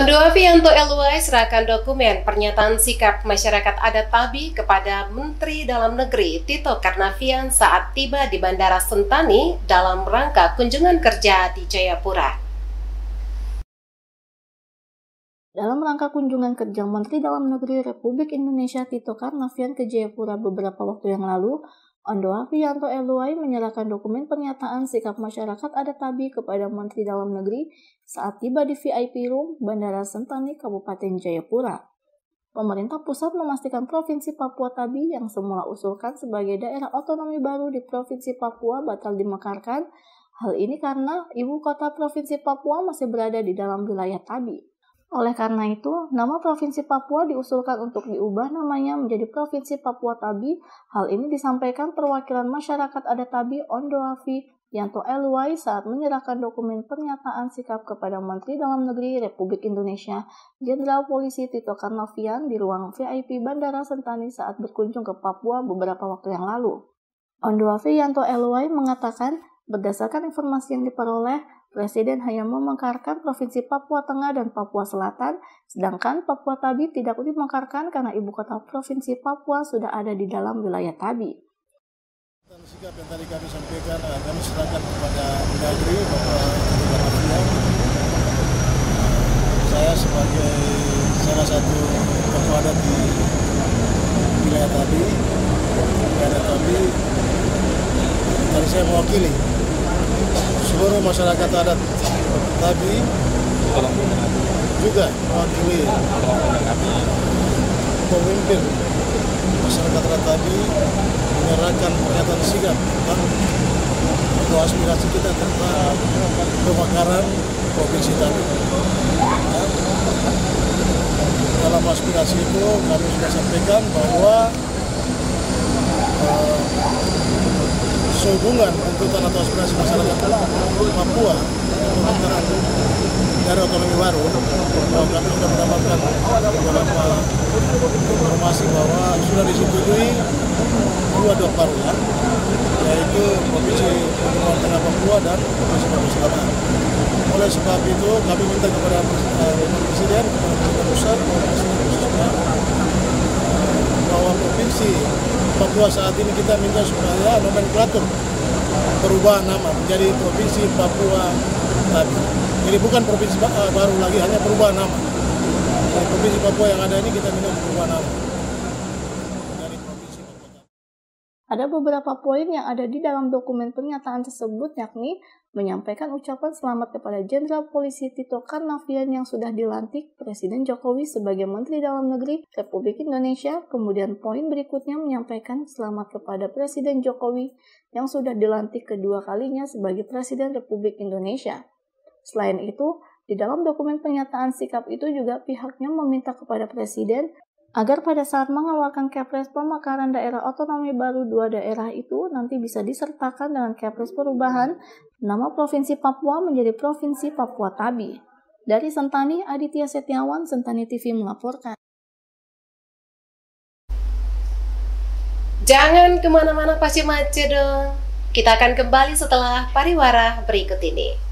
Ondo Avianto LY serahkan dokumen pernyataan sikap masyarakat adat Tabi kepada Menteri Dalam Negeri Tito Karnavian saat tiba di Bandara Sentani dalam rangka kunjungan kerja di Jayapura. Dalam rangka kunjungan kerja Menteri Dalam Negeri Republik Indonesia Tito Karnavian ke Jayapura beberapa waktu yang lalu, Ondo Avianto LY menyerahkan dokumen pernyataan sikap masyarakat adat Tabi kepada Menteri Dalam Negeri saat tiba di VIP Room Bandara Sentani, Kabupaten Jayapura. Pemerintah pusat memastikan Provinsi Papua Tabi yang semula usulkan sebagai daerah otonomi baru di Provinsi Papua batal dimekarkan. Hal ini karena ibu kota Provinsi Papua masih berada di dalam wilayah Tabi. Oleh karena itu, nama Provinsi Papua diusulkan untuk diubah namanya menjadi Provinsi Papua Tabi. Hal ini disampaikan perwakilan masyarakat adat Tabi Ondoavi Yanto LY saat menyerahkan dokumen pernyataan sikap kepada Menteri Dalam Negeri Republik Indonesia, Jenderal Polisi Tito Karnavian di ruang VIP Bandara Sentani saat berkunjung ke Papua beberapa waktu yang lalu. Ondoavi Yanto LY mengatakan, berdasarkan informasi yang diperoleh, Presiden hanya memekarkan Provinsi Papua Tengah dan Papua Selatan, sedangkan Papua Tabi tidak dimekarkan karena ibu kota Provinsi Papua sudah ada di dalam wilayah Tabi. Sikap yang tadi kami sampaikan, eh, kami serahkan kepada Mendagri, Bapak Bapak Saya sebagai salah satu adat di wilayah Tabi, wilayah Tabi, tadi saya mewakili seluruh masyarakat adat tapi juga mewakili pemimpin masyarakat adat tadi menyerahkan pernyataan sikap tentang atau aspirasi kita tentang pemakaran provinsi tadi. Ya. Dalam aspirasi itu kami sudah sampaikan bahwa uh, sehubungan tuntutan atau aspirasi masyarakat Papua pemekaran dari otonomi baru bahwa kami sudah mendapatkan beberapa informasi bahwa sudah disetujui dua parlemen yaitu Provinsi Papua Tengah Papua dan Provinsi Papua Selatan. Oleh sebab itu kami minta kepada Presiden, kepada Presiden Pusat, khususnya bahwa Provinsi Papua saat ini kita minta supaya nomenklatur perubahan nama menjadi Provinsi Papua tadi. Jadi bukan provinsi eh, baru lagi, hanya perubahan nama. Jadi Provinsi Papua yang ada ini kita minta perubahan nama. Ada beberapa poin yang ada di dalam dokumen pernyataan tersebut yakni menyampaikan ucapan selamat kepada Jenderal Polisi Tito Karnavian yang sudah dilantik Presiden Jokowi sebagai Menteri Dalam Negeri Republik Indonesia. Kemudian poin berikutnya menyampaikan selamat kepada Presiden Jokowi yang sudah dilantik kedua kalinya sebagai Presiden Republik Indonesia. Selain itu, di dalam dokumen pernyataan sikap itu juga pihaknya meminta kepada Presiden agar pada saat mengeluarkan Kepres pemekaran daerah otonomi baru dua daerah itu nanti bisa disertakan dengan Kepres perubahan nama Provinsi Papua menjadi Provinsi Papua Tabi. Dari Sentani, Aditya Setiawan, Sentani TV melaporkan. Jangan ke mana-mana pasti macet dong. Kita akan kembali setelah pariwara berikut ini.